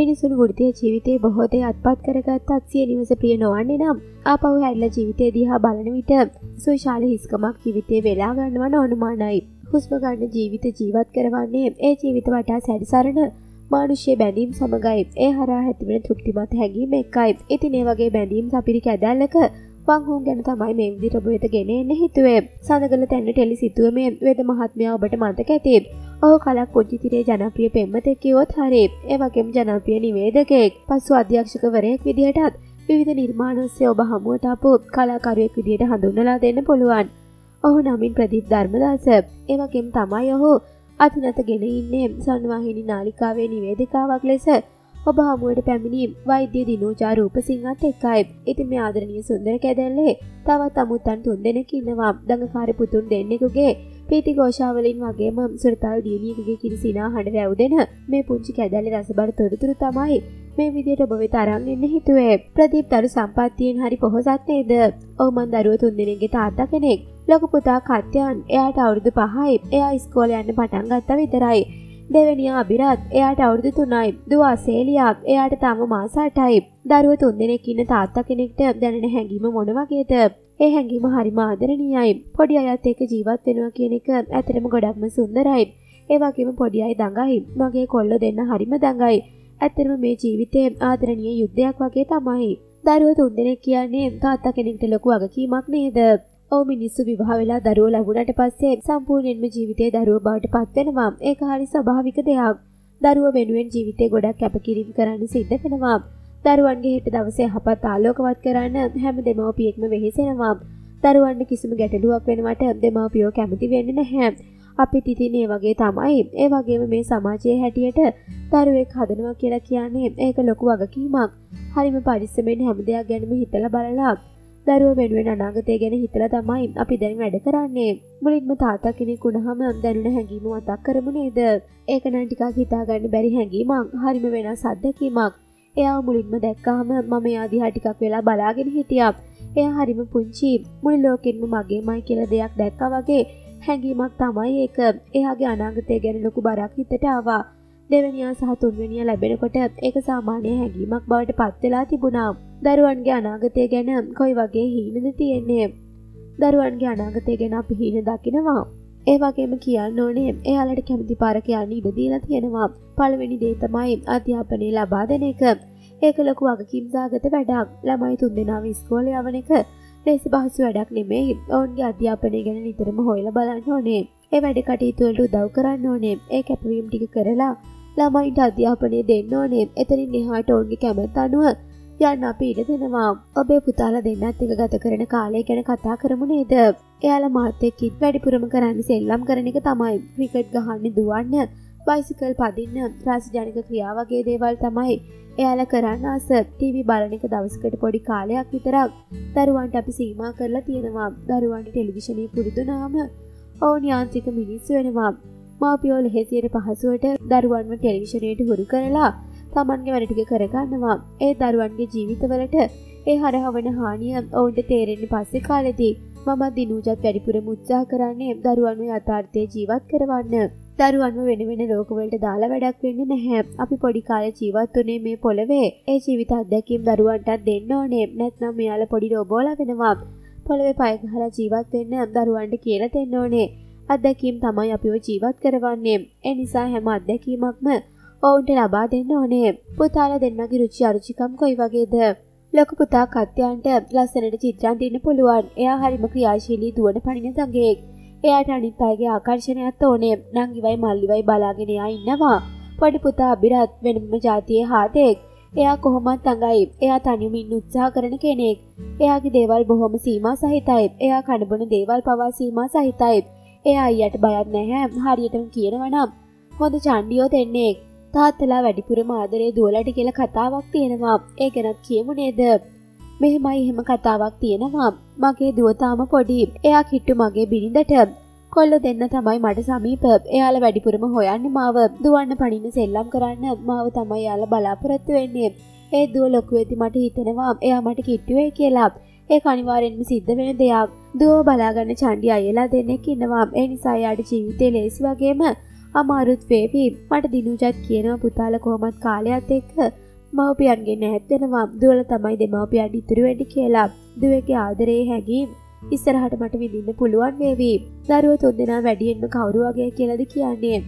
මිනිසුන් වෘතිය ජීවිතය බොහෝදේ අත්පත් කරගත් අත්සිය නිවස ප්‍රිය නොවන්නේ නම් ආපහු හැල්ල ජීවිතය දිහා බලන විට සුශාල හිස්කමක් ජීවිතය වෙලා ගන්නවන අනුමානයි. හුස්ම ගන්න ජීවිත ජීවත් කරවන්නේ ඒ ජීවිත වටා සැරිසරණ මානුෂ්‍ය බැඳීම් සමගයි. ඒ හරා හැතිවෙන තෘප්තිමත් හැඟීම එකයි. ඉතින් ඒ වගේ බැඳීම් සපිරි කැදැල්ලක වංහුම් ගැන තමයි මේ විදිට ඔබට ගෙන එන්න හිතුවේ. සඳගල තැන්න ටෙලි සිතුව මේ වෙද මහත්මයා ඔබට මතක ඇති. ඔහු කලක් පුංචිතිරේ ජනප්‍රිය පෙම්මතෙකිවොත් හරි. ඒවගේම ජනප්‍රිය නිවේදකෙක් පසු අධ්‍යක්ෂකවරයෙක් විදිහටත් විවිධ නිර්මාණස්සේ ඔබ හමුවට අපපු කලාකරුවෙක් විදියට හඳුන්නලා දෙන්න පුළුවන්. ඔහු නමින් ප්‍රදීප් ධර්මදාස. ඒවගේම තමයි ඔහු අතිනත ගෙන ඉන්නේ සන්වාහිනි නාලිකාවේ නිවේදිකාවක් ලෙස. ඔබ හමුවට පැමිණි වෛද්‍ය දිනෝජා රූපසිංහත් එක්කයි. ඉතින් මේ ආදරණය සුන්දර කැදැල්ලේ තවත් අමුත්තන් තුන් දෙනෙක ඉන්නවා. දඟකාර පුතුන් දෙන්නෙකුගේ පීති ගෝෂාවලින් වගේම සුරතල් දියනියකගේ කිරිසිනා හඬ රැව්දෙන මේ පුංචි කැදැලි රසබර තොරතුරු තමයි මේ විදියට ඔබ වෙත අරන් එන්න හිතුවේ. ප්‍රදීප් දරු සම්පත්තියෙන් හරි පොහොසත් නේද? ඔවුමන් දරුව තුන් දෙනෙක්ගේ තාත්තා කෙනෙක්. ලොකු පුතා කත්යන් එයාට අවුරුදු පහයි. එයා ඉස්කෝල යන්න පටන් ගත්ත විතරයි. දෙවැනියා අබිරත් එයාට අවුරුදු තුනයි. දවා සේලියක් එයාට තම මාසාටයි දරුව තුන් දෙනෙක් ඉන්න තාත්තා කෙනෙක්ට දැනෙන හැඟීම මොනවගේද ඒ හැඟීම හරි මාදරණීයයි පොඩි අයත් එක ජීවත් වෙනවා කියන එක ඇතරම ගොඩක්ම සුන්දරයි. ඒවාගේම පොඩි අයි දඟයි. මගේ කොල්ල දෙන්න හරිම දඟයි. ඇතරම මේ ජීවිතය ආදරණීය යුද්ධයක් වගේ තමයි. දරුව තුන් දෙනෙක් කියන්නේ තාත්තා කෙනෙක්ට ලොකු වගකීමක් නේද? ඔව මිනිස්සු විවාහ වෙලා දරුව ලැබුණට පස්සේ සම්පූර්ණයෙන්ම ජීවිතය දරුව බවට පත්වෙනවා ඒක හරි ස්වභාවික දෙයක්. දරුව වෙනුවෙන් ජීවිතය ගොඩක් කැපකිරීම කරන්න සිද්ධ වෙනවා. දරුවන්ගේ හෙට දවසේ හපත් ආලෝකවත් කරන්න හැම දෙමවපියෙක්ම වෙහෙසෙනවා. දරුවන්ට කිසිම ගැටලුවක් වෙනවට දෙමවපියෝ කැමති වෙන්න නැහැ. අපි තිතින් ඒ වගේ තමයි. ඒ වගේම මේ සමාජයේ හැටියට දරුවෙක් හදනවා කියලා කියන්නේ ඒක ලොකු වගකීමක්. හරිම පරිස්සමෙන් හැම දෙයක් ගැනම හිතලා බලලා දරුව වෙනුවෙන් අනාගතය ගැන හිතල තමයි අපි දැන් වැඩ කරන්නේ. මුලින්ම තාතා කෙනෙක් වුණහම දැනුන හැඟීම මතක් කරමු නේද? ඒකනන් ටිකක් හිතාගන්න බැරි හැඟීමක්. හරිම වෙනස් අත්දැකීමක්. එයා මුලින්ම දැක්කාහම මම යාදිහා ටිකක් වෙලා බලාගෙන හිටියම් එය හරිම පුංචි මුළි ලෝකෙන්ම මගේ මයි කියල දෙයක් දැක්ක වගේ හැඟීමක් තමයි ඒක. එයාගේ අනාගතය ගැන ලොකු බරක් හිතට ආවා. දෙවනියා සහ තුන්වනිය ලැබෙනකොට ඒක සාමාන්‍ය හැඟීමක් බවට පත්වෙලා තිබුණා. දරුවන්ගේ අනාගතය ගැන කොයි වගේ හීනද තියෙන්නේ? දරුවන්ගේ අනාගතය ගැන අපි හීන දකිනවා. ඒ වගේම කියන්න ඕනේ එයාලට කැමති පාර කියන්න ඉඩදීලා තියෙනවා. පළවෙනි දේ තමයි අධ්‍යාපනය ලබා දෙන එක. ඒක ලොකු වගකින්සාගත වැඩක්. ළමයි තුන් දෙනාව ස්කෝල යවන එක. ලෙසි පහසු වැඩක් නෙමේ ඔවුන්ගේ අධ්‍යාපනය ගැන නිතරම හොයල බලන්න ඕනේ. ඒ වැඩ කටයුතුවලට උදව් කරන්න ඕනේ. ඒ කැපවීම් ටික කරලා ළමයින්ට අධ්‍යාපනය දෙන්න ඕනේ. එතරින් එහාට ඔවුන්ගේ කැමැත් අනුව යන්න අපි ඉඩ දෙනවා. ඔබේ පුතාලා දෙන්නත් එක ගත කරන කාලය ගැන කතා කරමු නේද? එයාල මාතයකිත් වැඩිපුරම කරන්න සෙල්ලම් කරන එක තමයි. ක්‍රිකට් ගහන්න දුවන්න බයිසිකල් පදින්න රාසිජනක ක්‍රියාවගේ දේවල් තමයි එයාල කරන්න අස ටීවි බලන එක දවස්කට පොඩි කාලයක් විතරක්. දරුවන්ට අපි සීමා කරලා තියෙනවා. දරුවන්ට ටෙලිවිශනය පුරුදුනාම ඔවුන් යාන්ත්‍රික මිනිස්සු වෙනවා. මාපියෝ ලෙහෙසියට පහසුවට දරුවන්ව ටෙලිවිශනයට හුරු කරලා තමන්ගේ වැඩටික කරගන්නවා. ඒ දරුවන්ගේ ජීවිතවලට ඒ හරහවන හානිය ඔවුන්ට තේරෙන්නේ පස්සෙ කාලෙදී. මම දිනූජත් වැඩිපුර මුත්සා කරන්නේ දරුවන්ව යථාර්ථය ජීවත් කරවන්න. දරුවන්ම වෙන වෙන ලෝකවලට දාලා වැඩක් වෙන්න නැහැ. අපි පොඩි කාල ජීවත් වනේ මේ පොළවේ. ඒ ජීවිත අත්දැකීම් දරුවන්ටත් දෙන්න ඕනේ. නැත්නම් මෙයාල පොඩි රෝබෝල වෙනවා. පොළවේ පයගහලා ජීවත් වෙන්න දරුවන්ට කියල දෙන්න ඕනේ. අත්දැකීම් තමයි අපිව ජීවත් කරවන්නේ. එනිසා හැම අත්දැකීමක්ම ඔවුන්ට ලබා දෙන්න ඕනේ. පුතාල දෙන්නගේ රුචි අරුචිකම් කොයි වගේද? ලොක පුතා කත්‍යයන්ට ලස්සනට චිත්‍රන් තින්න පුළුවන්. එයා හරිම ක්‍රියාශීලී දුවන පනින තගේෙක් එයාට අනිත් අයගේ ආකර්ශණයක්ත් ඕනේ. නංගිවයි මල්ලිවයි බලාගෙනයා ඉන්නවා. පොඩි පුතා අබිරත් වෙනම ජාතිය හාතෙක්. එයා කොහොමත් අඟයි එයා තනියමින් උත්සාහ කරන කෙනෙක්. එයාගේ දේවල් බොහොම සීමා සහිතයි. එයා කණබන දේවල් පවා සීමා සහිතයි. එයා අයියට බයත් නැහැ. හරියටම කියනවනම් හොඳ චන්ඩියෝ දෙන්නෙක්. තාත්තලා වැඩිපුරම ආදරේ දුවලට කියලා කතාවක් තියෙනවා. ඒ ගැනත් කියමු නේද? මෙහෙමයි එහෙම කතාවක් තියෙනවා. මගේ දුවතාම පොඩි. එයා කිට්ටු මගේ බිරිඳට. කොල්ල දෙන්න තමයි මට සමීප. එයාල වැඩිපුරම හොයන්න මාව. දුවන්න පනින්න සෙල්ලම් කරන්න. මාව තමයි යාල බලාපොරොත්තු වෙන්නේ. ඒ දුව ලොකු ඇති මට හිතෙනවා එයා මට කිට්ටුවේ කියලා. ඒ කනිවාරෙන්ම සිද්ධ වෙන දෙයක්. දුව බලාගන්න චන්ඩි අයලා දෙන්නෙක් ඉන්නවා. ඒ නිසා යාට ජීවිතය ලේසි වගේම අමාරුත් වේවී. මට දිනුජත් කියනවා පුතාල කොහොමත් කාලයක්ත් එක්ක මවපියන්ගේ නැත්තෙනවා දුවල තමයි දෙමවපියන් ඉතුරු වැඩි කියලා. දුවගේ ආදරයේ හැඟීම් ඉස්සරහට මට විඳින්න පුළුවන් වේවී. දරුව තුන් දෙනා වැඩියෙන්ම කවුරු වගේ කියලද කියන්නේ?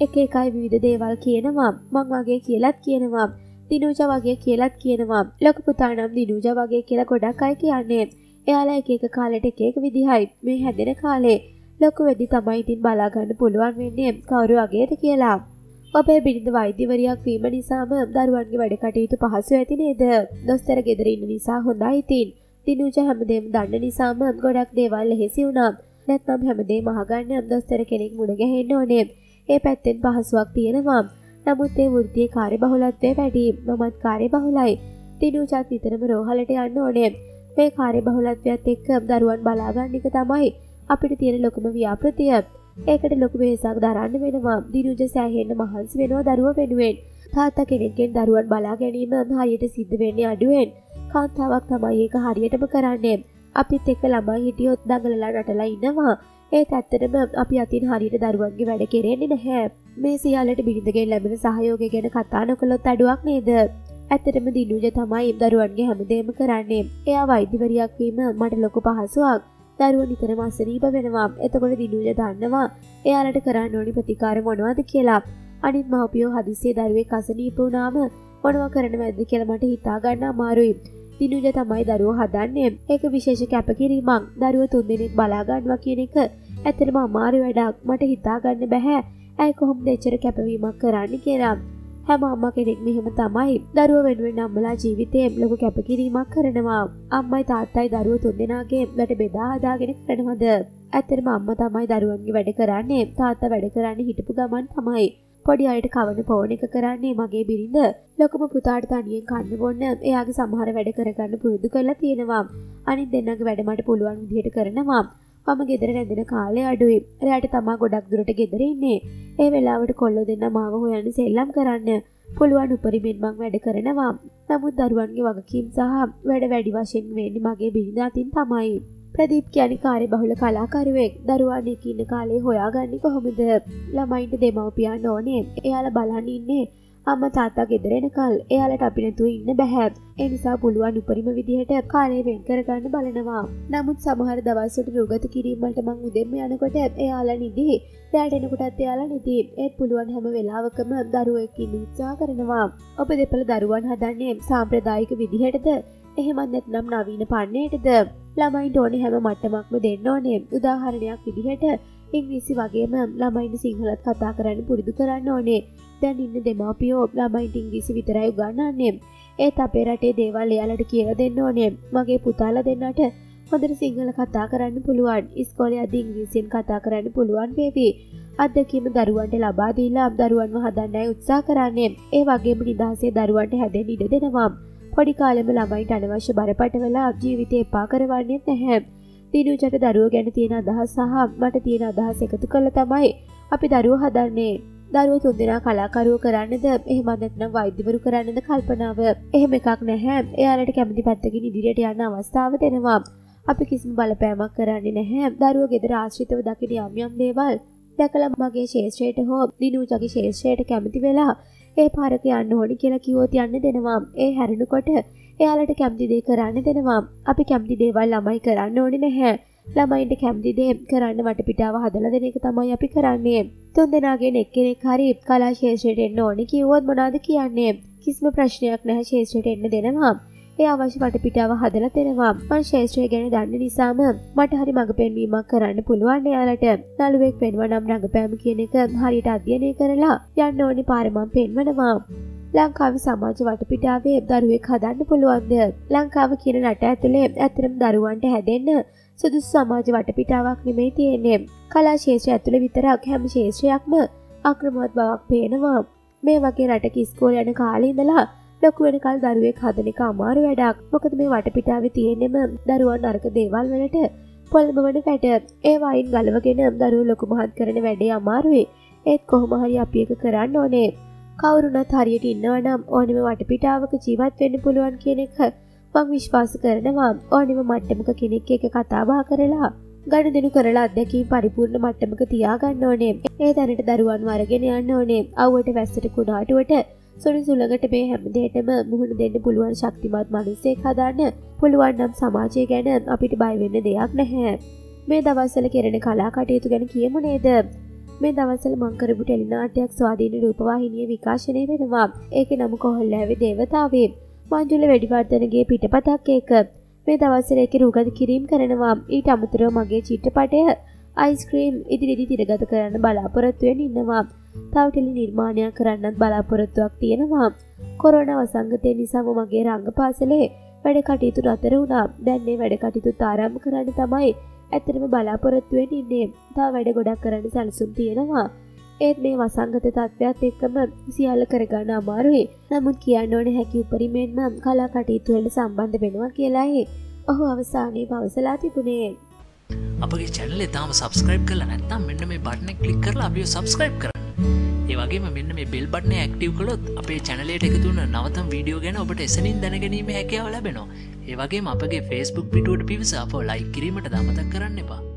එක එකයි විවිධ දේවල් කියනවා. මං වගේ කියලත් කියනවා. දිනූජ වගේ කියලත් කියනවා. ලොක පුතානම් දිනූජ වගේ කියලා ගොඩක් අය කියන්නේ. එයාලා එක එක කාලෙට එක එක විදිහයි. මේ හැදෙන කාලේ ලොකු වෙදි තමයි ඉතින් බලාගන්න පුළුවන් වෙන්නේ කවුරු වගේද කියලා. ඔබේ බිරිඳ වෛද්‍යවරයක් වීම නිසාම දරුවන්ගේ වැඩ කටයුතු පහසු ඇති නේද? දොස්තර ගෙදරඉන්න නිසා හොඳා ඉතින්. දිනුජ හැමදේම දන්න නිසාම ගොඩක් දේවල් ලෙහෙසි වුණම් නැත්නම් හැමදේ මහගන්න දොස්තර කෙනෙක් මුණගැහෙන්න ඕනේ. ඒ පැත්තෙන් පහසුවක් තියෙනවා. නමුත් ඒ වෘතිය කාරය බහුලත්වය වැඩි. මමත් කාරය බහුලයි දිනුජත් විතරම රෝහලට යන්න ඕනේ. මේ කාරය බහුලත්වයක් එක්ක දරුවන් බලාගන්නික තමයි අපිට තියෙන ලොකුම ව්‍යාපෘතිය ඒකට ලොකු වෙහසක් දරන්න වෙනවා. දිනුජ සෑහෙන්න මහන්සි වෙනවා දරුව වෙනුවෙන්. තාත්තා කෙනෙක්ගෙන් දරුවන් බලා ගැනීම හරියට සිද්ධ වෙන්නේ අඩුවෙන්. කාන්තාවක් තමයි ඒක හරියටම කරන්නේ. අපිත් එක්ක ළමයි හිටියොත් දඟලලා නටලා ඉන්නවා. ඒ ඇත්තටම අපි අතින් හරියට දරුවන්ගේ වැඩ කෙරෙන්නේ නැහැ. මේ සියාලට බිරිඳගෙන් ලැබෙන සහයෝගය ගැන කතා නොකළොත් අඩුවක් නේද? ඇත්තටම දිනුජ තමයි දරුවන්ගේ හැමදේම කරන්නේ. එයා වෛද්‍යවරයක් වීම මට ලොකු පහසුවක්. දරුව නිතර මස්සනීප වෙනවා. එතකොට දිනුජ දන්නවා එයාලට කරන්න ඕනි ප්‍රතිකාර මොනවද කියලා? අනිත් මවපියෝ හදිසේ දරුවේ කසනීප වුණාම මොනව කරන වැද්ද කියලමට හිතාගන්න අමාරුයි. දිනුජ තමයි දරුව හදන්නේ. ඒක විශේෂ කැපකිරීමක් දරුව තුන් දෙනෙක් බලාගන්නවා කියන එක ඇතරම අමාරු වැඩක්. මට හිතාගන්න බැහැ. ඇයි කොහොම දෙච්චර කැපවීමක් කරන්න? කියලා. හැම අම්ම කෙනෙක් මෙහෙම තමයි දරුව වෙනුවෙන් අම්මලා ජීවිතයෙන් ලොකු කැපකිරීමක් කරනවා. අම්මයි තාත්තයි දරුව තුන් දෙනාගේ වැඩ බෙදා හදාගෙන කරනවද? ඇතරම අම්ම තමයි දරුවන්ගේ වැඩ කරන්නේ. තාත්තා වැඩ කරන්න හිටපු ගමන් තමයි. පොඩි අයට කවන පෝන එක කරන්නේ මගේ බිරිඳ. ලොකම පුතාට තනියෙන් කන්න බොන්න එයාගේ සමහර වැඩ කරගන්න පුරුදු කරලා තියෙනවා. අනි දෙන්නගේ වැඩමට පුළුවන් විදිහට කරනවා. මම ගෙදර රැඳෙන කාලය අඩුයි. රෑට තමා ගොඩක් දුරට ගෙදරන්නේ ඒ වෙලාවට කොල්ලො දෙන්න මාව හොයන්න සෙල්ලම් කරන්න. පුළුවන් උපරිමෙන්මං වැඩ කරනවා. නමුත් දරුවන්ගේ වගකීම් සහ වැඩ වැඩි වශයෙන් වෙන්නේ මගේ බිරිඳාතින් තමයි. ප්‍රදීප් කියන කාරය බහුල කලාකරුවෙක් දරුවානයක ඉන්න කාලේ හොයාගන්නේ කොහොමද? ළමයින්ට දෙමවපියන්න ඕනේ. එයාල බලන්න ඉන්නේ අම්ම තාත්තා ගෙදරෙනකල් එයාලට අපි නැතුව ඉන්න බැහැත් එනිසා පුළුවන් උපරිම විදිහට කාලය වෙන් කරගන්න බලනවා. නමුත් සමහර දවස්සට රෝගත කිරීමට මං උදෙම යනකොට එයාලා නිදී. රෑටෙනකොටත් එයාලා නිති ඒත් පුළුවන් හැම වෙලාවකම දරුවකින් උත්සා කරනවා. ඔබ දෙපළ දරුවන් හදන්නේ සාම්ප්‍රදායික විදිහටද? එහෙමත් නැත්නම් නවීන පන්නේටද? ළමයින්ට ඕන හැම මට්ටමක්ම දෙන්න ඕනේ. උදාහරණයක් විදිහට ඉංග්‍රීසි වගේම ළමයින්ට සිංහලත් කතා කරන්න පුරුදු කරන්න ඕනේ. දැන් ඉන්න දෙමාපියෝ ළමයින්ට ඉංග්‍රීසි විතරයි උගන්නන්නේ ඒත් අපේ රටේ දේවල් එයාලට කියල දෙන්න ඕනේ. මගේ පුතාල දෙන්නට හොඳට සිංහල කතා කරන්න පුළුවන්. ස්කෝලය අද ඉංග්‍රීසියෙන් කතා කරන්න පුළුවන් වේවී. අදකීම දරුවන්ට ලබාදීලා දරුවන්ව හදන්නයි උත්සා කරන්නේ. ඒ වගේම නිදහසේ දරුවන්ට හැදෙන් ඉඩ දෙනවා. පොඩි කාලෙම ළමයිට අනවශ්‍ය බරපටවලා ජීවිතය එපා කරවන්නේත් නැහැ. දිනුචට දරුව ගැන තියෙන අදහස් සහ මට තියෙන අදහස් එකතු කළ තමයි අපි දරුව හදන්නේ. දරුව තුන්දෙනා කලාකරුව කරන්නද? එහෙමදත්නම් වෛද්‍යවරු කරන්නද කල්පනාව? එහෙම එකක් නැහැ. එයාලට කැමති පැත්තකින් ඉදිරියට යන්න අවස්ථාව දෙනවා. අපි කිසිම බලපෑමක් කරන්නේ නැහැ. දරුව ගෙදර ආශ්‍රිතව දකින යම්යම් දේවල් දැකල මගේ ශේෂ්‍රයට හෝ දිනූජගේ ශේෂ්‍රයට කැමති වෙලා ඒ පාරක යන්න හොනි කියලා කිවෝත් යන්න දෙනවා. ඒ හැරෙනකොට එයාලට කැමතිදේ කරන්න දෙනවා. අපි කැමති දේවල් ළමයි කරන්න ඕනි නැහැ. ළමයින්ට කැමතිදේ කරන්න වටපිටාව හදල දෙන එක තමයි අපි කරන්නේ. තුන් දෙනාගේ එක්කෙනෙක් හරි කලා ශේෂයට එන්න ඕනි කිව්වොත් මොනාද කියන්නේ? කිසිම ප්‍රශ්නයක් නැහැ ශේෂයට එන්න දෙනවා. ඒ අවශ්‍ය වටපිටාව හදල දෙෙනවා. මං ශේෂත්‍රය ගැන දන්න නිසාම මට හරි මඟ පෙන්වීමක් කරන්න පුළුවන් යාලට නළුවෙක් පෙන්ව නම් රඟපෑම කියන එක හරියට අධ්‍යයනය කරලා යන්න ඕනි පාරමම් පෙන්වනවා. ලංකාව සමාජ වටපිටාවේ දරුවෙක් හදන්න පුළුවන්ද? ලංකාව කියන නට ඇතුළේ ඇතරම් දරුවන්ට හැදෙන්න්න සුදුසු සමාජ වටපිටාවක් නෙමෙයි තියෙන්නේ. කලා ශේෂ ඇතුළ විතරක් හැම ශේෂයක්ම අක්‍රමවත් බවක් පේනවා. මේ වගේ රටක ස්කෝල යන කාලඉඳලා ලොකු වෙනකල් දරුවෙක් හදන එක අමාරු වැඩක්. මොකද මේ වටපිටාව තියෙනෙම දරුවන් අර්ක දේවල් වලට පොල්බවන පැට ඒවායින් ගලවගෙන දරුව ලොකු මහත් කරන වැඩේ අමාරුවේ ඒත් කොහොමහරි අපි එක කරන්න ඕනේ. කවුරුනත් හරියට ඉන්නවනම් ඕනිම වටපිටාවක ජීවත් වෙන්න පුළුවන් කියන එක මං විශ්වාස කරනවා ඕනිම මට්ටමක කෙනෙක් එක කතාබා කරලා ගණ දෙනු කරලා අත්දැකීම් පරිපූර්ණ මට්ටමක තියාගන්න ඕනේ ඒ තැනට දරුවන් වරගෙන යන්න ඕනේ අව්වට වැස්සට කුණාටුවට සුනි සුළඟට මේ හැමදේටම මුහුණ දෙන්න පුළුවන් ශක්තිමත් මනුස්සේ හදාන්න පුළුවන් නම් සමාජය ගැන අපිට බයිවෙන්න දෙයක් නැහැ. මේ දවස්සල කෙරෙන කලා කටයුතු ගැන කියමු නේද. මේ දවසල මංකරපු ටෙලිනාටයක් ස්වාධීන රූපවාහිනිය විකාශනය වෙනවා. ඒක නම කොහොල්ල ඇවි දේවතාවේ. මංජුල වැඩිවර්ධනගේ පිටපතක් ඒක. මේ දවස්සල එක රූගත කිරීම් කරනවා. ඊට අමතරව මගේ චිට්ටපටය අයිස්ක්‍රීම් ඉදිරිදි තිරගත කරන්න බලාපොරොත්තුවෙන් ඉන්නවා. තවටෙලි නිර්මාණයක් කරන්නත් බලාපොරොත්තුවක් තියෙනවා. කොරන වසංගතය නිසාම මගේ රංග පාසලේ වැඩ කටයුතු අතර වුණා. දැන්නේ වැඩ කටයුතු තාරාම කරන්න තමයි ඇතරම බලාපොරොත්තුවෙන් ඉන්නේ. තා වැඩ ගොඩක් කරන්න සැලසුම් තියෙනවා. ඒත් මේ වසංගත තත්ත්වයක් එක්කම සියල්ල කරගන්න අමාරුයි. නමුත් කියන්න ඕන හැකි උපරිමෙන්ම කලා කටයුතුවලට සම්බන්ධ වෙනවා කියලායි ඔහු අවසානයේ පවසලා තිබුණේ. අපගේ චැනල තාම සබස්ක්‍රයිබ් කල නැත්තම් මෙන්න මේ බට්න කලික් කරලා අපිය සබස්ක්‍රයිබ් කරන්න. ඒවගේ මෙන්න මේ බෙල් බට්න ඇක්ටව් කළොත් අපේ චැනලට එකතුන්න නවතම් වීඩියෝ ගැන ඔබට එසනින් දැනගැනීම හැකයාව ලැබෙනවා. ඒවගේ අපගේ ෆස්බුක් පිටුවට පිවිස අප ලයි කිරීමට දමතක් කරන්න එපා.